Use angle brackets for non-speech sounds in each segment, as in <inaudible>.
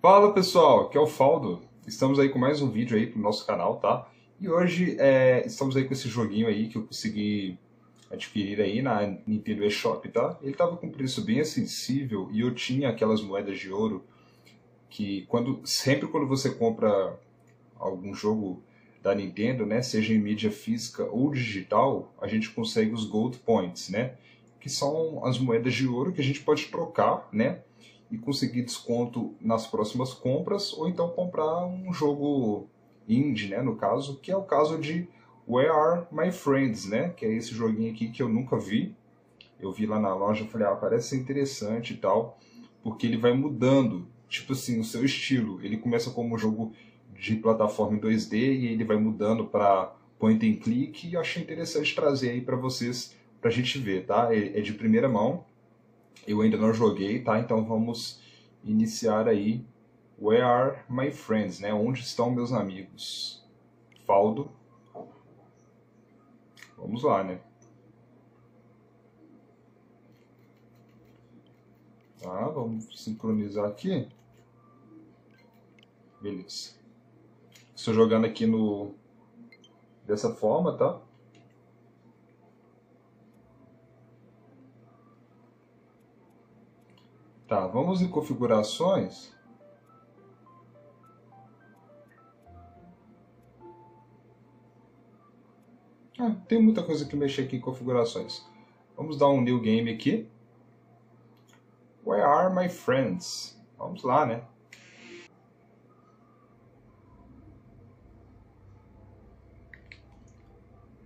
Fala pessoal, aqui é o Faldo. Estamos aí com mais um vídeo aí pro nosso canal, tá? E hoje é, estamos aí com esse joguinho aí que eu consegui adquirir aí na Nintendo eShop, tá? Ele tava com preço bem acessível e eu tinha aquelas moedas de ouro que quando sempre quando você compra algum jogo da Nintendo, né, seja em mídia física ou digital, a gente consegue os Gold Points, né? Que são as moedas de ouro que a gente pode trocar, né? E conseguir desconto nas próximas compras, ou então comprar um jogo indie, né, no caso, que é o caso de Where Are My Friends, né, que é esse joguinho aqui que eu nunca vi. Eu vi lá na loja, falei, ah, parece interessante e tal, porque ele vai mudando, tipo assim, o seu estilo. Ele começa como um jogo de plataforma em 2D e ele vai mudando para point and click, e eu achei interessante trazer aí para vocês, pra gente ver, tá? É, é de primeira mão, eu ainda não joguei, tá? Então vamos iniciar aí Where are my friends, né? Onde estão meus amigos? Faldo. Vamos lá, né? Tá, vamos sincronizar aqui. Beleza. Estou jogando aqui no dessa forma, tá? Tá, vamos em configurações. Ah, tem muita coisa que mexer aqui em configurações. Vamos dar um new game aqui. Where are my friends? Vamos lá, né?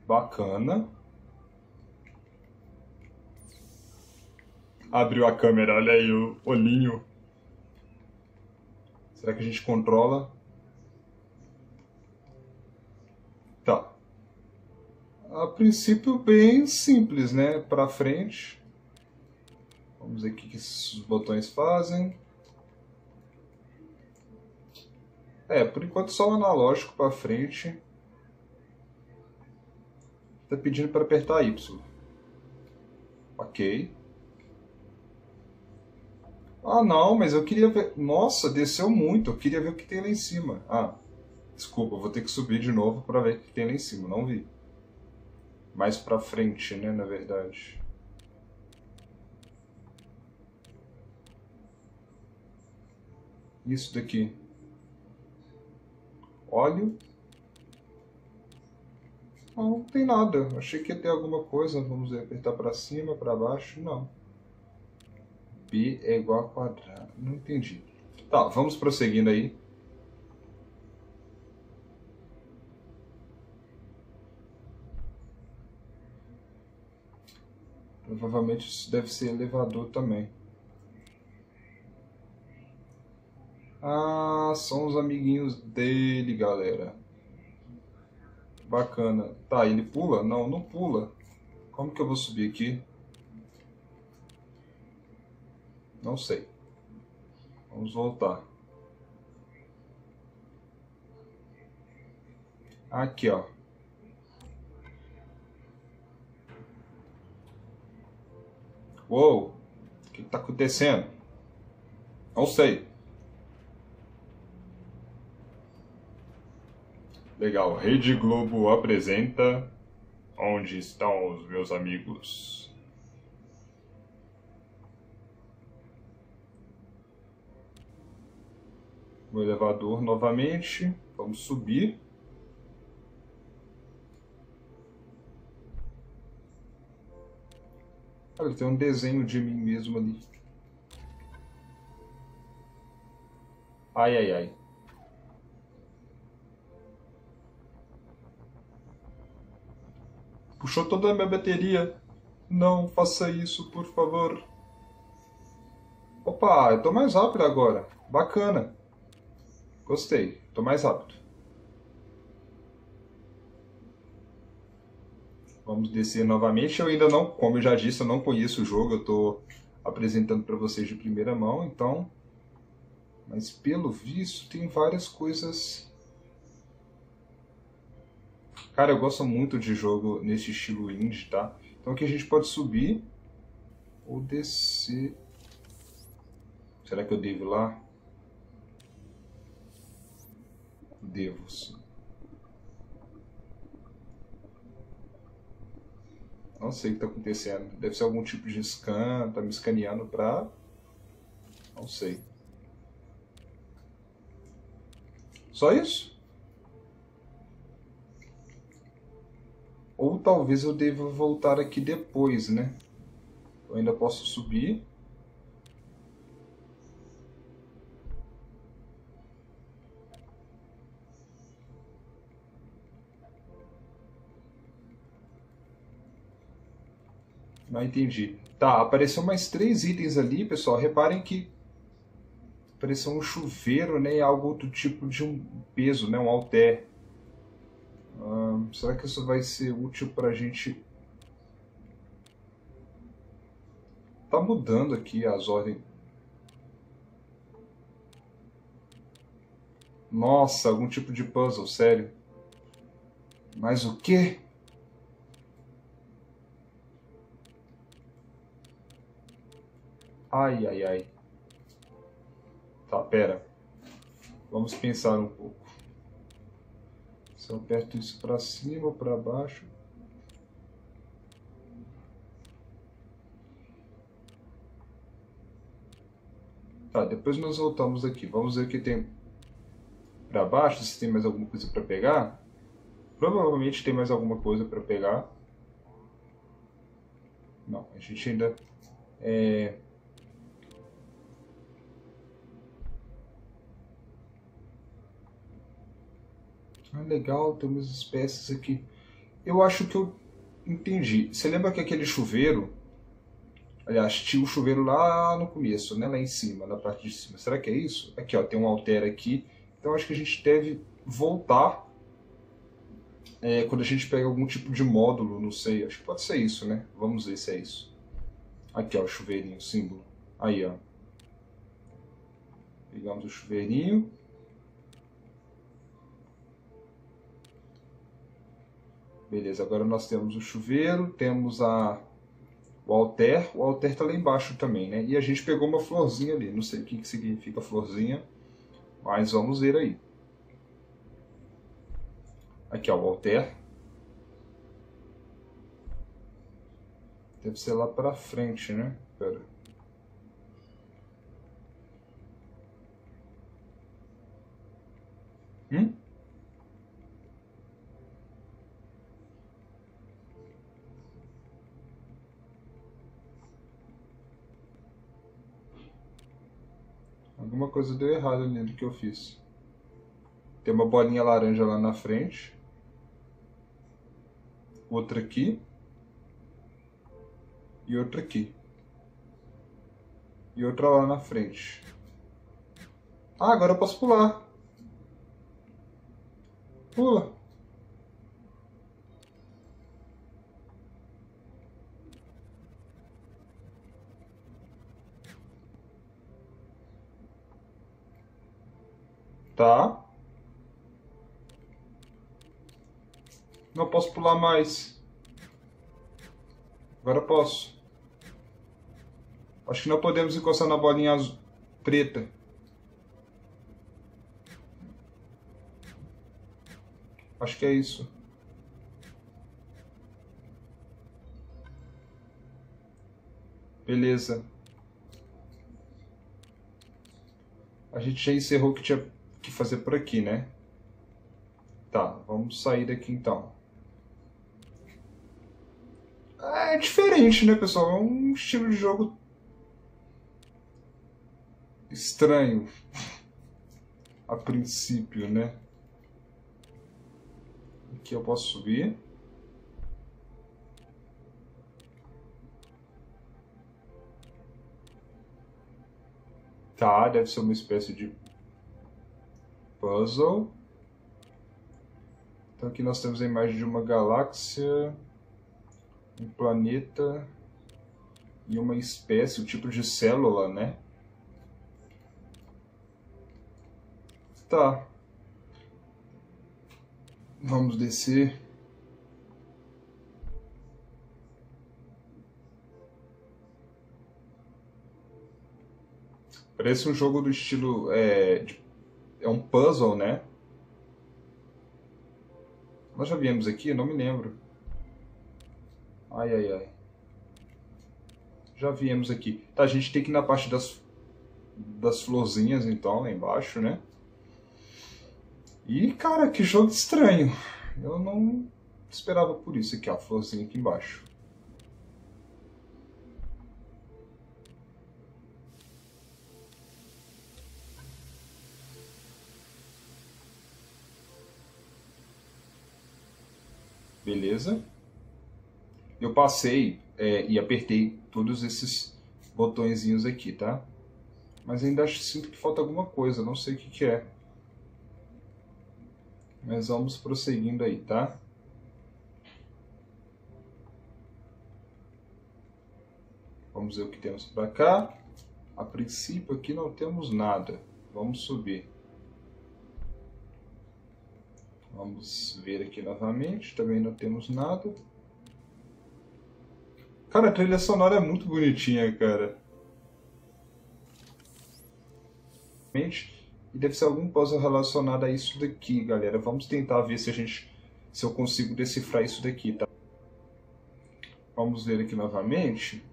Bacana. Abriu a câmera, olha aí o olhinho. Será que a gente controla? Tá. A princípio bem simples, né? Para frente. Vamos ver o que esses botões fazem. É, por enquanto só o analógico para frente. Está pedindo para apertar Y. Ok. Ah, não, mas eu queria ver. Nossa, desceu muito. Eu queria ver o que tem lá em cima. Ah, desculpa, vou ter que subir de novo para ver o que tem lá em cima. Não vi. Mais pra frente, né, na verdade. Isso daqui. Óleo. Não, não tem nada. Achei que ia ter alguma coisa. Vamos apertar para cima, para baixo. Não. B é igual a quadrado. Não entendi. Tá, vamos prosseguindo aí. Provavelmente isso deve ser elevador também. Ah, são os amiguinhos dele, galera. Bacana. Tá, ele pula? Não, não pula. Como que eu vou subir aqui? Não sei. Vamos voltar. Aqui, ó. Uou! O que está acontecendo? Não sei. Legal. Rede Globo apresenta Onde estão os meus amigos? O elevador novamente. Vamos subir. Olha, tem um desenho de mim mesmo ali. Ai, ai, ai. Puxou toda a minha bateria. Não faça isso, por favor. Opa, eu tô mais rápido agora. Bacana. Gostei, tô mais rápido. Vamos descer novamente. Eu ainda não, como eu já disse, eu não conheço o jogo, eu tô apresentando para vocês de primeira mão, então. Mas pelo visto tem várias coisas. Cara, eu gosto muito de jogo nesse estilo indie, tá? Então aqui a gente pode subir ou descer. Será que eu devo ir lá? Devo. Não sei o que está acontecendo. Deve ser algum tipo de scan, tá me escaneando pra. Não sei. Só isso? Ou talvez eu deva voltar aqui depois, né? Eu ainda posso subir. Não entendi. Tá, apareceu mais três itens ali, pessoal. Reparem que apareceu um chuveiro, né? Algo outro tipo de um peso, né? Um halter. Hum, será que isso vai ser útil para a gente... Tá mudando aqui as ordens. Nossa, algum tipo de puzzle, sério. Mas o quê? Ai, ai, ai. Tá, pera. Vamos pensar um pouco. Se eu aperto isso para cima ou para baixo. Tá, depois nós voltamos aqui. Vamos ver o que tem para baixo, se tem mais alguma coisa para pegar. Provavelmente tem mais alguma coisa para pegar. Não, a gente ainda... É... Ah, legal, tem umas espécies aqui. Eu acho que eu entendi. Você lembra que aquele chuveiro... Aliás, tinha o chuveiro lá no começo, né? Lá em cima, na parte de cima. Será que é isso? Aqui, ó, tem um alter aqui. Então acho que a gente deve voltar é, quando a gente pega algum tipo de módulo, não sei. Acho que pode ser isso, né? Vamos ver se é isso. Aqui, ó, o chuveirinho, o símbolo. Aí, ó. Pegamos o chuveirinho. Beleza, agora nós temos o chuveiro, temos a, o alter, o alter está lá embaixo também, né? E a gente pegou uma florzinha ali, não sei o que, que significa florzinha, mas vamos ver aí. Aqui, ó, o alter. Deve ser lá para frente, né? Pera. Hum? Alguma coisa deu errado ali do que eu fiz. Tem uma bolinha laranja lá na frente. Outra aqui. E outra aqui. E outra lá na frente. Ah, agora eu posso pular. Pula. Tá. Não posso pular mais. Agora posso. Acho que não podemos encostar na bolinha azul, preta. Acho que é isso. Beleza. A gente já encerrou o que tinha que fazer por aqui, né? Tá, vamos sair daqui então. É diferente, né, pessoal? É um estilo de jogo estranho <laughs> a princípio, né? Aqui eu posso subir. Tá, deve ser uma espécie de puzzle. Então aqui nós temos a imagem de uma galáxia, um planeta e uma espécie, o um tipo de célula, né? Tá. Vamos descer. Parece um jogo do estilo é, de é um puzzle, né? Nós já viemos aqui? Não me lembro. Ai, ai, ai. Já viemos aqui. Tá, a gente tem que ir na parte das, das florzinhas, então, lá embaixo, né? E, cara, que jogo estranho. Eu não esperava por isso aqui, ó, a florzinha aqui embaixo. Beleza. Eu passei é, e apertei todos esses botõezinhos aqui, tá? Mas ainda acho, sinto que falta alguma coisa, não sei o que, que é. Mas vamos prosseguindo aí, tá? Vamos ver o que temos para cá. A princípio aqui não temos nada. Vamos subir. Vamos ver aqui novamente. Também não temos nada. Cara, a trilha sonora é muito bonitinha, cara. E deve ser algum puzzle relacionado a isso daqui, galera. Vamos tentar ver se a gente se eu consigo decifrar isso daqui, tá? Vamos ver aqui novamente.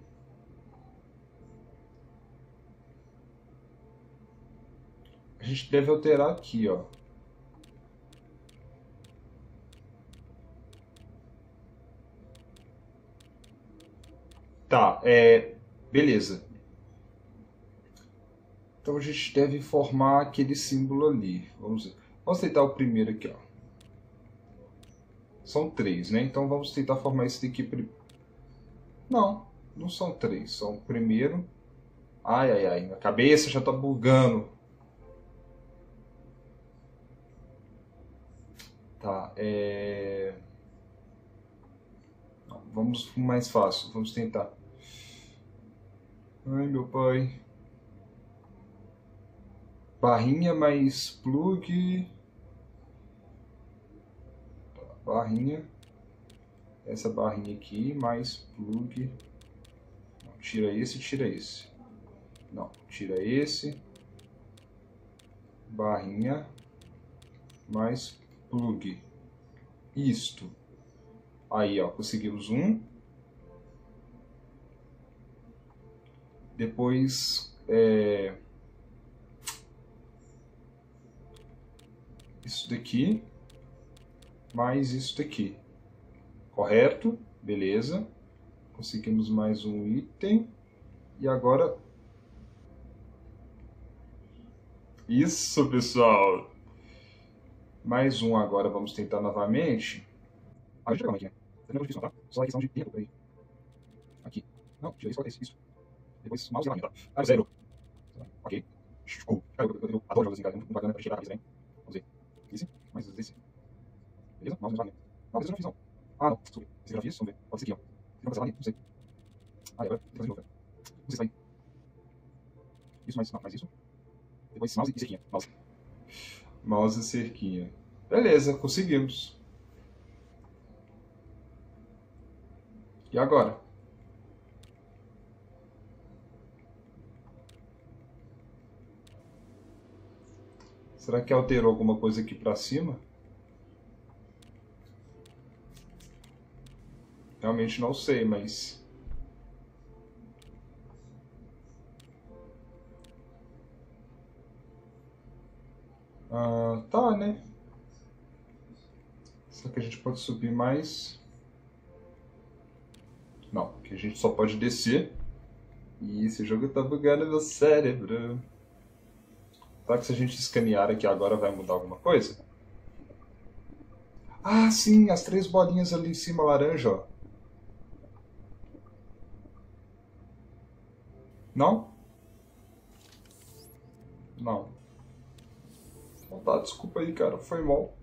A gente deve alterar aqui, ó. Tá, é. Beleza. Então a gente deve formar aquele símbolo ali. Vamos ver. Vamos tentar o primeiro aqui, ó. São três, né? Então vamos tentar formar esse daqui. Não, não são três. São o primeiro. Ai, ai, ai. Minha cabeça já tá bugando. Tá, é... Vamos mais fácil. Vamos tentar. Ai, meu pai. Barrinha mais plug. Barrinha. Essa barrinha aqui mais plug. Não, tira esse, tira esse. Não, tira esse. Barrinha mais plug. Isto. Aí, ó, conseguimos um. Depois, é, isso daqui, mais isso daqui. Correto? Beleza. Conseguimos mais um item. E agora... Isso, pessoal! Mais um agora, vamos tentar novamente. Ah, deixa eu pegar aqui. É difícil, tá? Só a questão de tempo. Aqui. Não, tira isso, coloca isso. Depois mouse e ferramenta. Zero. Ok. Show. Cara, eu, eu, eu adoro jogos assim, cara. É muito bacana pra tirar rápido também. Vamos ver. Esse, mais esse. Beleza? Mouse e ferramenta. Não, esse eu já fiz, não. Ah, não. Desculpa. Esse fiz. Vamos ver. Pode ser aqui, ó. Uma coisa ali? Não sei. Ah, agora. Tem que fazer de novo. Não sei se vai. Isso, mais, não, mais isso. Depois mouse e cerquinha. Mouse. Mouse e cerquinha. Beleza, conseguimos. E agora? Será que alterou alguma coisa aqui para cima? Realmente não sei, mas... Ah, tá, né? Será que a gente pode subir mais? Não, que a gente só pode descer. E esse jogo tá bugando meu cérebro. Será que se a gente escanear aqui agora vai mudar alguma coisa? Ah, sim, as três bolinhas ali em cima laranja, ó. Não? Não. Então tá, desculpa aí, cara, foi mal.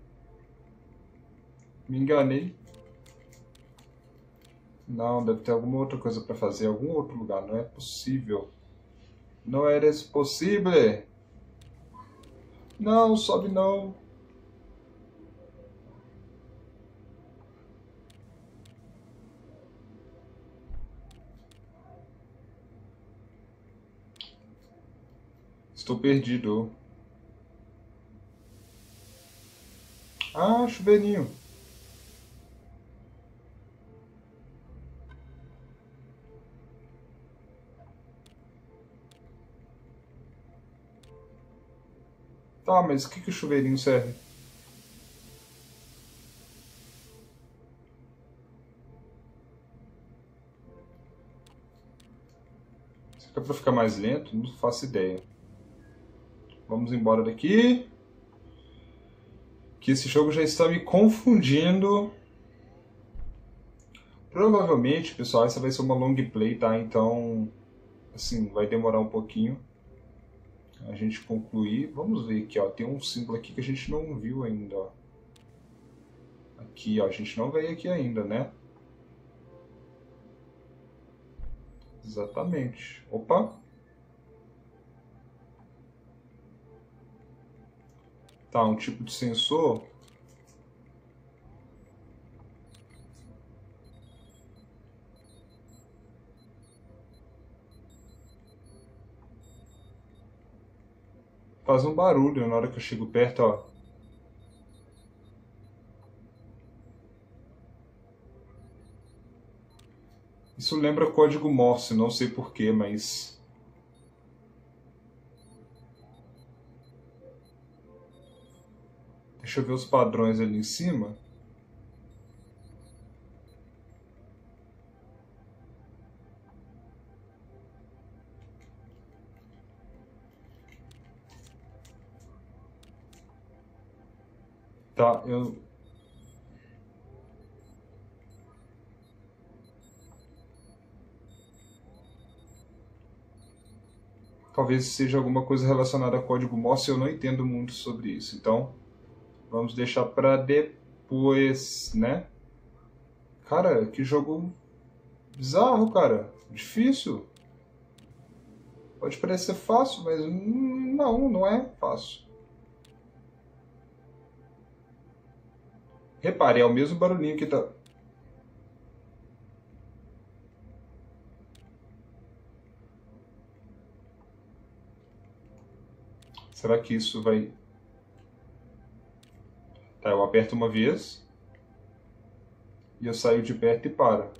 Me enganei. Não, deve ter alguma outra coisa para fazer, algum outro lugar, não é possível. Não era possível. Não, sobe não. Estou perdido. Ah, chuveirinho. Tá, mas o que, que o chuveirinho serve? Será é pra ficar mais lento? Não faço ideia. Vamos embora daqui. Que esse jogo já está me confundindo. Provavelmente, pessoal, essa vai ser uma long play, tá? Então, assim, vai demorar um pouquinho a gente concluir. Vamos ver aqui, ó, tem um símbolo aqui que a gente não viu ainda, ó. Aqui, ó, a gente não veio aqui ainda, né? Exatamente. Opa! Tá, um tipo de sensor faz um barulho na hora que eu chego perto, ó. Isso lembra código Morse, não sei porquê, mas. Deixa eu ver os padrões ali em cima. Tá, eu. Talvez seja alguma coisa relacionada a código Morse, eu não entendo muito sobre isso. Então, vamos deixar para depois, né? Cara, que jogo bizarro, cara. Difícil. Pode parecer fácil, mas não, não é fácil. Repare, é o mesmo barulhinho que tá. Será que isso vai. Tá, eu aperto uma vez. E eu saio de perto e para.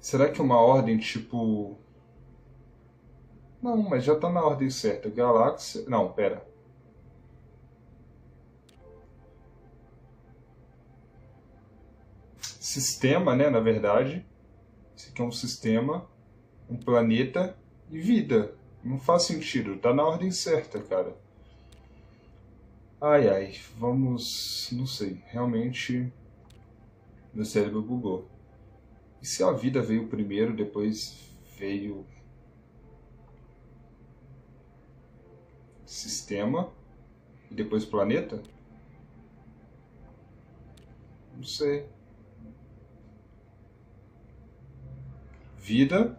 Será que uma ordem tipo. Não, mas já está na ordem certa. Galáxia. Não, pera. Sistema, né? Na verdade. Esse aqui é um sistema, um planeta e vida. Não faz sentido. Tá na ordem certa, cara. Ai, ai. Vamos. Não sei. Realmente. Meu cérebro bugou. E se a vida veio primeiro, depois veio sistema e depois planeta? Não sei. Vida.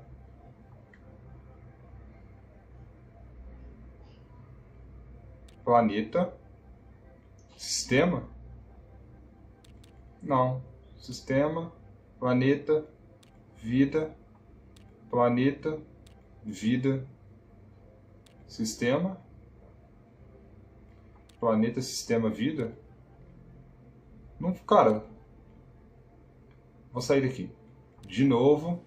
Planeta. Sistema? Não. Sistema planeta, vida, planeta, vida, sistema, planeta, sistema, vida. Não, cara, vou sair daqui. De novo,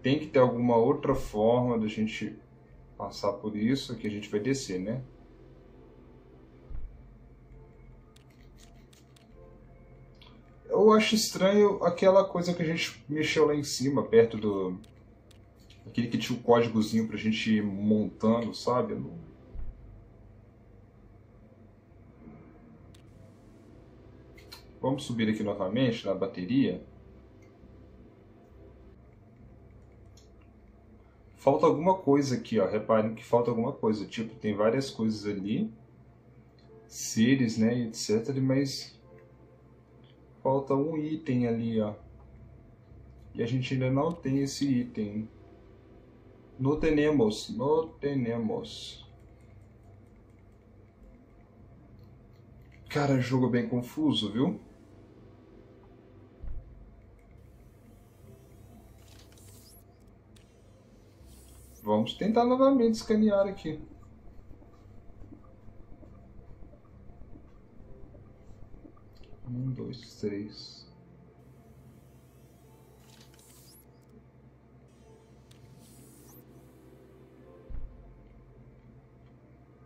tem que ter alguma outra forma da gente passar por isso que a gente vai descer, né? Eu acho estranho aquela coisa que a gente mexeu lá em cima, perto do. Aquele que tinha o códigozinho pra gente ir montando, sabe? Vamos subir aqui novamente na bateria. Falta alguma coisa aqui, ó. Reparem que falta alguma coisa. Tipo, tem várias coisas ali. Seres, né, etc. Mas falta um item ali, ó. E a gente ainda não tem esse item. No tenemos, no tenemos. Cara, jogo bem confuso, viu? Vamos tentar novamente escanear aqui. Dois, três.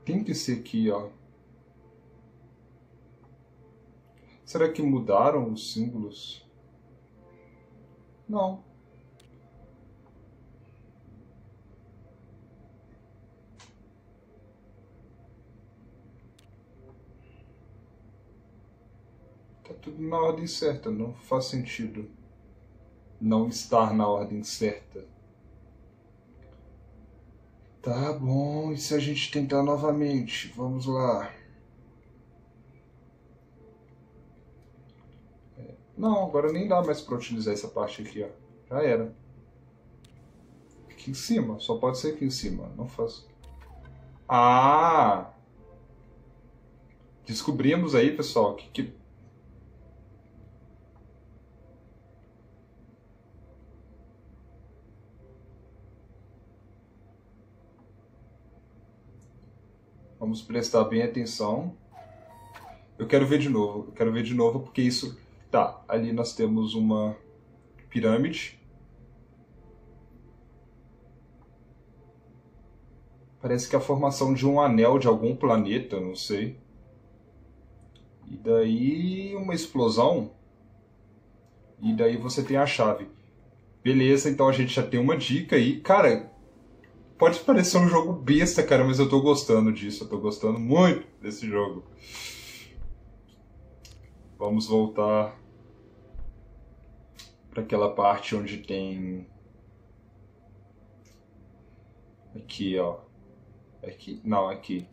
Tem que ser aqui, ó. Será que mudaram os símbolos? Não. Tá tudo na ordem certa, não faz sentido não estar na ordem certa. Tá bom, e se a gente tentar novamente? Vamos lá. É, não, agora nem dá mais para utilizar essa parte aqui, ó. Já era. Aqui em cima, só pode ser aqui em cima, não faço. Ah! Descobrimos aí, pessoal, que, que Vamos prestar bem atenção. Eu quero ver de novo. Eu quero ver de novo porque isso... Tá, ali nós temos uma pirâmide. Parece que é a formação de um anel de algum planeta, não sei. E daí uma explosão. E daí você tem a chave. Beleza, então a gente já tem uma dica aí. Cara, Pode parecer um jogo besta, cara, mas eu tô gostando disso. Eu tô gostando muito desse jogo. Vamos voltar para aquela parte onde tem aqui, ó. Aqui, não, aqui.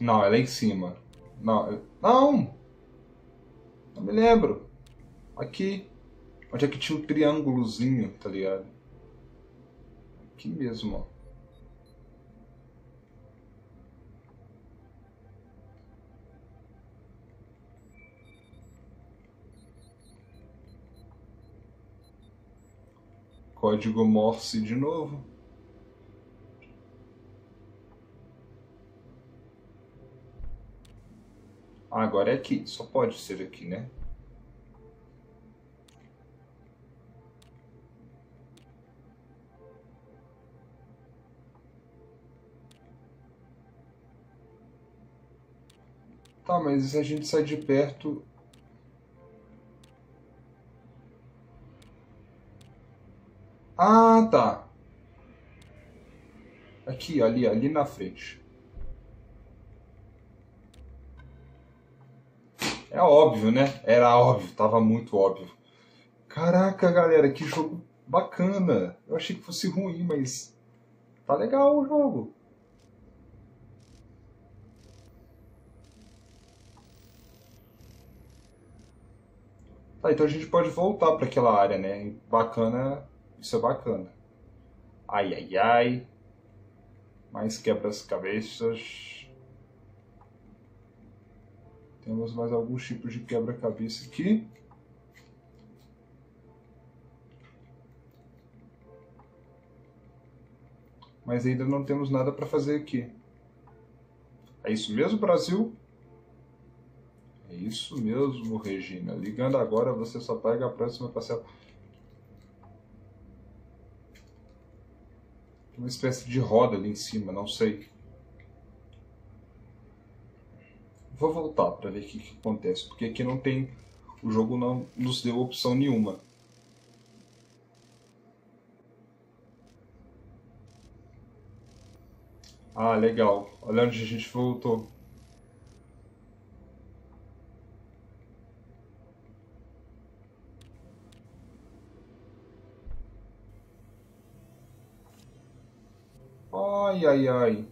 Não, é lá em cima. Não, não. Não me lembro. Aqui. Onde é que tinha um triângulozinho, tá ligado? Aqui mesmo, ó. Código Morse de novo. Ah, agora é aqui. Só pode ser aqui, né? Tá, mas a gente sai de perto. Ah, tá. Aqui, ali, ali na frente. É óbvio, né? Era óbvio, tava muito óbvio. Caraca, galera, que jogo bacana. Eu achei que fosse ruim, mas tá legal o jogo. Tá, então a gente pode voltar para aquela área, né? Bacana, isso é bacana. Ai, ai, ai. Mais quebra-cabeças. Temos mais alguns tipos de quebra-cabeça aqui. Mas ainda não temos nada para fazer aqui. É isso mesmo, Brasil? Isso mesmo, Regina. Ligando agora, você só pega a próxima parcela. Uma espécie de roda ali em cima, não sei. Vou voltar para ver o que, que acontece, porque aqui não tem. O jogo não nos deu opção nenhuma. Ah, legal. Olha onde a gente voltou. Ai, ai, ai.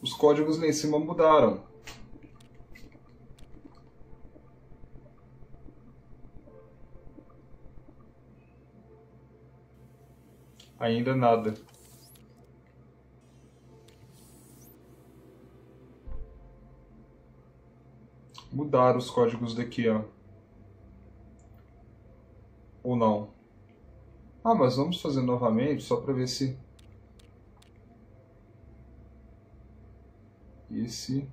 Os códigos lá em cima mudaram. Ainda nada. Mudaram os códigos daqui, ó. Ou não? Ah, mas vamos fazer novamente só para ver se esse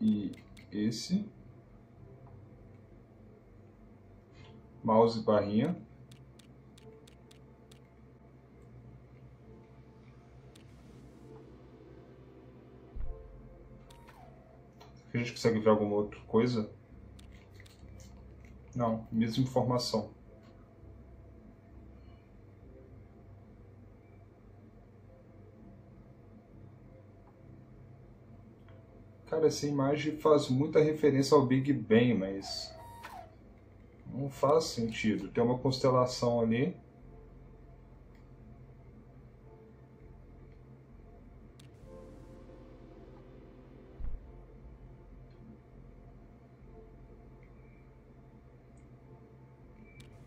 e esse. Mouse barrinha. a gente consegue ver alguma outra coisa? Não, mesma informação. Cara, essa imagem faz muita referência ao Big Bang, mas não faz sentido. Tem uma constelação ali.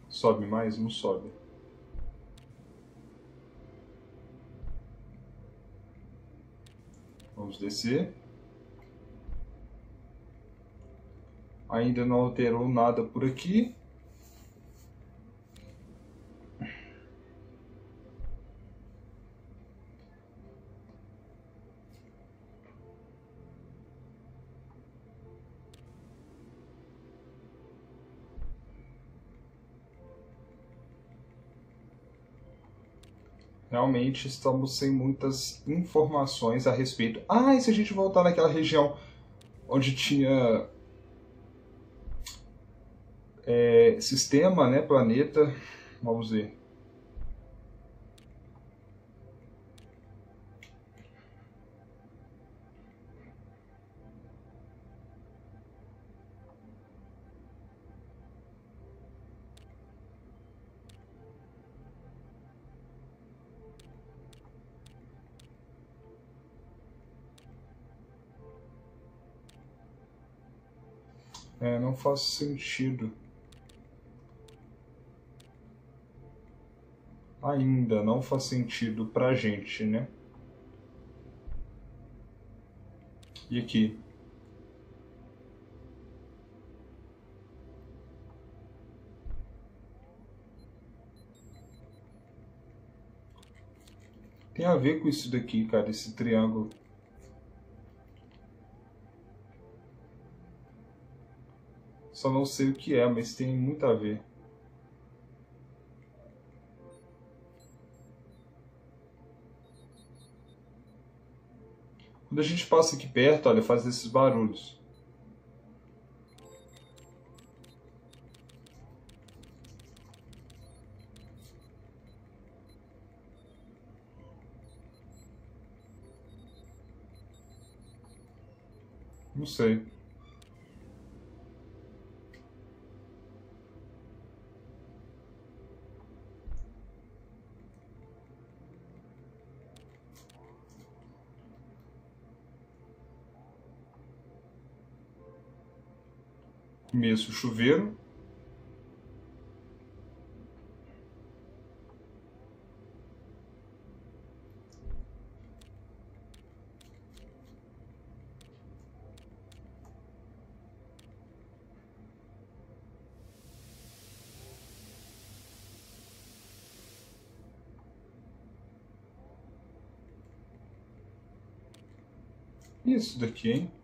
Sobe mais? Não sobe. Vamos descer. Ainda não alterou nada por aqui. realmente estamos sem muitas informações a respeito. Ah, e se a gente voltar naquela região onde tinha é, sistema, né, planeta, vamos ver. É, não faz sentido. Ainda não faz sentido pra gente, né? E aqui? Tem a ver com isso daqui, cara, esse triângulo. Só não sei o que é, mas tem muito a ver. Quando a gente passa aqui perto, olha, faz esses barulhos. Não sei. Começo chuveiro. Isso daqui, hein?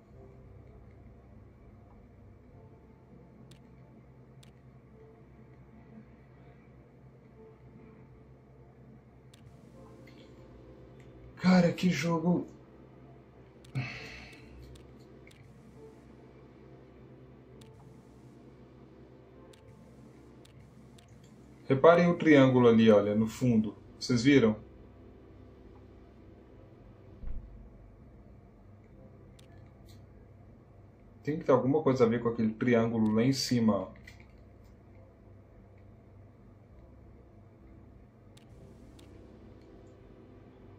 Cara, que jogo. Reparem o triângulo ali, olha, no fundo. Vocês viram? Tem que ter alguma coisa a ver com aquele triângulo lá em cima.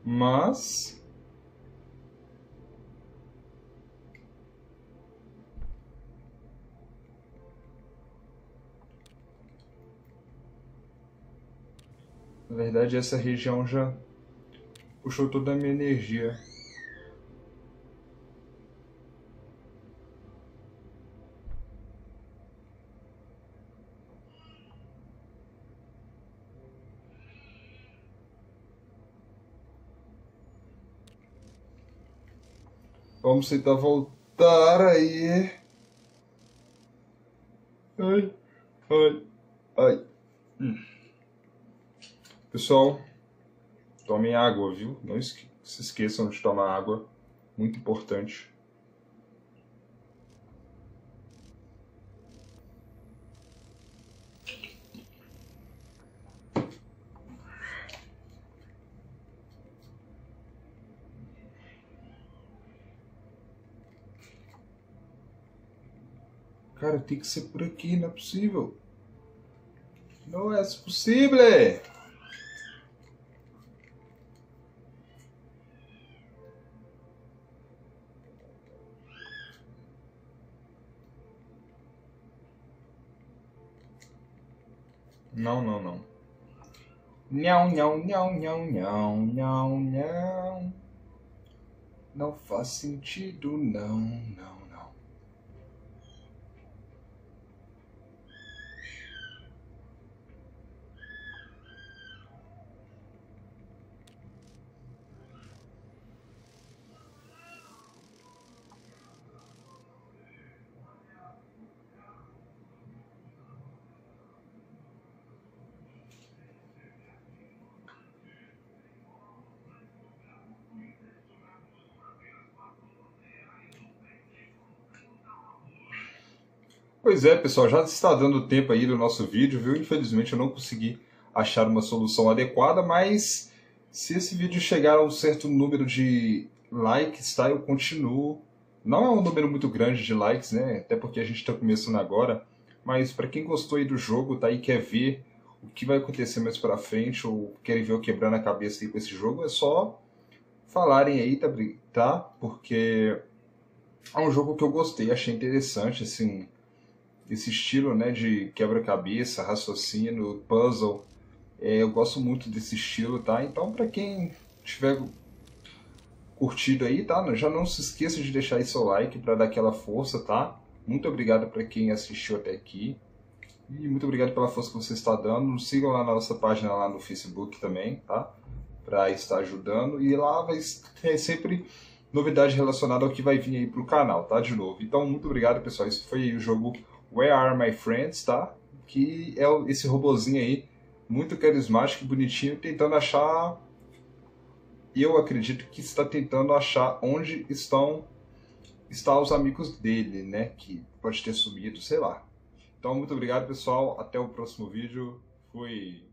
Mas Na verdade, essa região já puxou toda a minha energia. Vamos tentar voltar aí. Ai, ai, ai. Hum. Pessoal, tomem água, viu? Não se esqueçam de tomar água. Muito importante. Cara, tem que ser por aqui, não é possível. Não é possível. Não, não, não. Nhão, nhão, nhão, nhão, nhão, nhão, nhão. Não faz sentido, não, não. Pois é, pessoal, já está dando tempo aí do nosso vídeo, viu? Infelizmente eu não consegui achar uma solução adequada, mas se esse vídeo chegar a um certo número de likes, tá? Eu continuo. Não é um número muito grande de likes, né? Até porque a gente está começando agora. Mas para quem gostou aí do jogo, tá? E quer ver o que vai acontecer mais para frente, ou querem ver eu quebrando a cabeça aí com esse jogo, é só falarem aí, tá? tá? Porque é um jogo que eu gostei, achei interessante, assim esse estilo né, de quebra-cabeça, raciocínio, puzzle. É, eu gosto muito desse estilo, tá? Então, para quem tiver curtido aí, tá? Já não se esqueça de deixar aí seu like para dar aquela força, tá? Muito obrigado para quem assistiu até aqui. E muito obrigado pela força que você está dando. Sigam lá na nossa página lá no Facebook também, tá? Para estar ajudando. E lá vai ter sempre novidade relacionada ao que vai vir aí pro canal, tá? De novo. Então, muito obrigado, pessoal. Esse foi o jogo Where Are My Friends, tá? Que é esse robozinho aí, muito carismático e bonitinho, tentando achar. Eu acredito que está tentando achar onde estão está os amigos dele, né? Que pode ter sumido, sei lá. Então, muito obrigado, pessoal. Até o próximo vídeo. Fui.